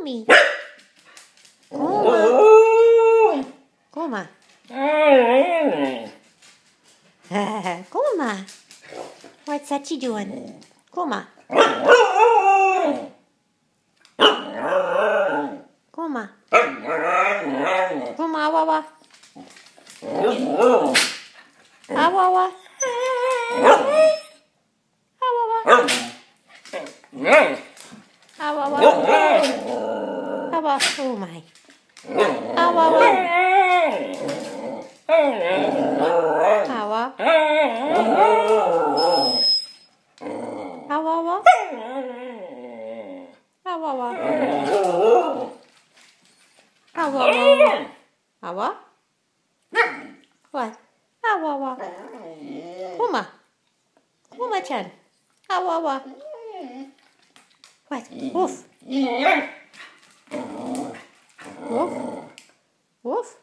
Kumi. Kuma. Kuma. Kuma. What's that you doing? Kuma. Kuma. Kuma, awawa. Awawa. Ah, awawa. Ah, How about How about oh my? How about How about How about How about How about How about What? How about Puma Puma-chan How about What? Woof. Mm, Woof. Woof.